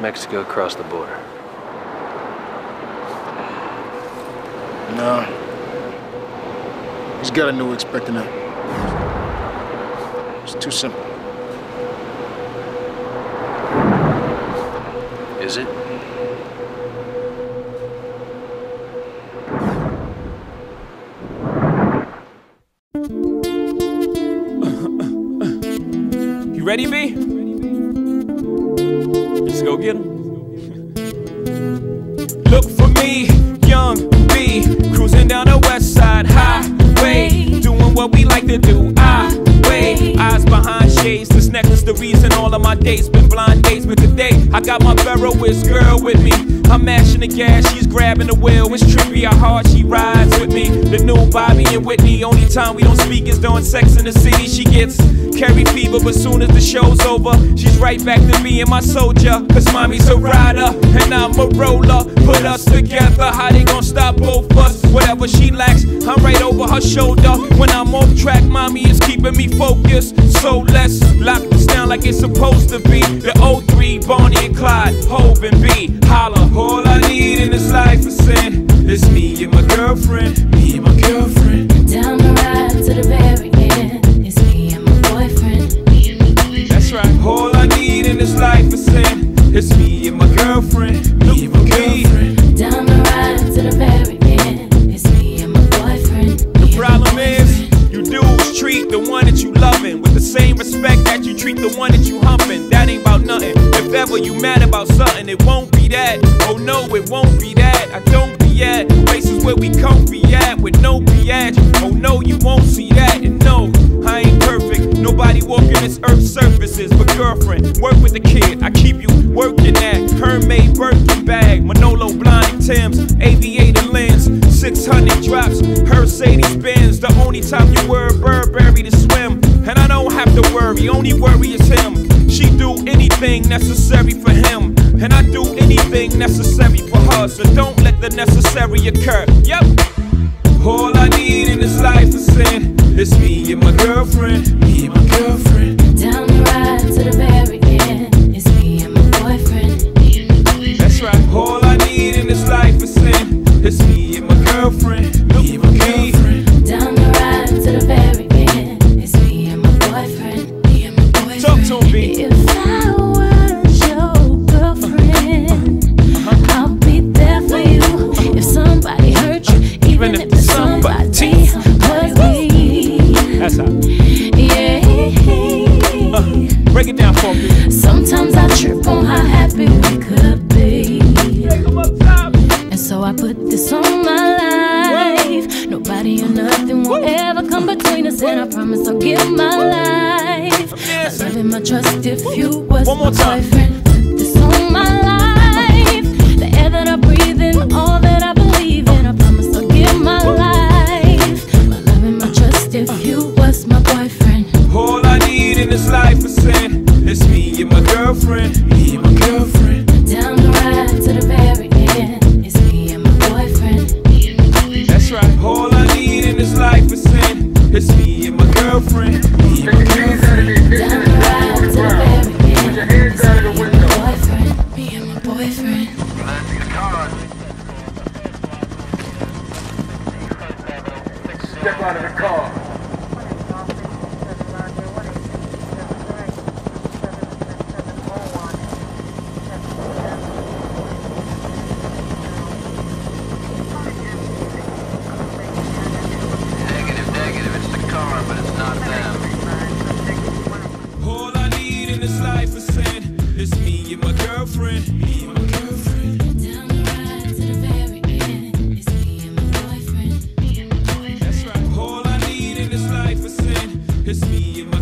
Mexico across the border. No. He's got a new expecting that. It's too simple. Is it? You ready, B? Let's go get him. Look for me, young B, cruising down the west side highway, doing what we like to do. I wait, eyes behind shades. This necklace, the reason my dates been blind dates. But today, I got my Ferroist girl with me. I'm mashing the gas, she's grabbing the wheel. It's trippy how hard she rides with me. The new Bobby and Whitney. Only time we don't speak is during Sex and the City. She gets Carrie fever, but soon as the show's over, she's right back to being my soldier. Cause mommy's a rider and I'm a roller. Put us together, how they gonna stop both us? Whatever she lacks, I'm right over her shoulder. When I'm off track, mommy is keeping me focused. So let's like it's supposed to be. The O3, Bonnie and Clyde, Hove and B. Holla, all I need in this life is sin. It's me and my girlfriend, me and my girlfriend. Down the ride to the very end. It's me and my boyfriend. That's right. All I need in this life is sin. It's me and my girlfriend. Me and my girlfriend. Down the ride to the very end. It's me and my boyfriend. The problem is, you dudes treat the one that you loving with the same respect treat the one that you humping. That ain't about nothing. If ever you mad about something, it won't be that. Oh no, it won't be that. I don't be at places where we can't be at with no biatch. Oh no, you won't see that. And no, I ain't perfect. Nobody walking this earth surfaces. But girlfriend, work with the kid. I keep you working at Hermès Birkin bag, Manolo Blahnik Timbs, aviator lens, 600 drops, Mercedes Benz. The only time you wear a Burberry to swim, worry. Only worry is him. She do anything necessary for him, and I do anything necessary for her. So don't let the necessary occur. Yep. All I need in this life is sin. It's me and my girlfriend. Me and my girlfriend. Give my life. My love and my trust if you was One more my boyfriend. This on my life. The air that I breathe in, all that I Step out of the car. Negative, negative, it's the car, but it's not them. All I need in this life is sin. It's me and my girlfriend. Me and my It's me and my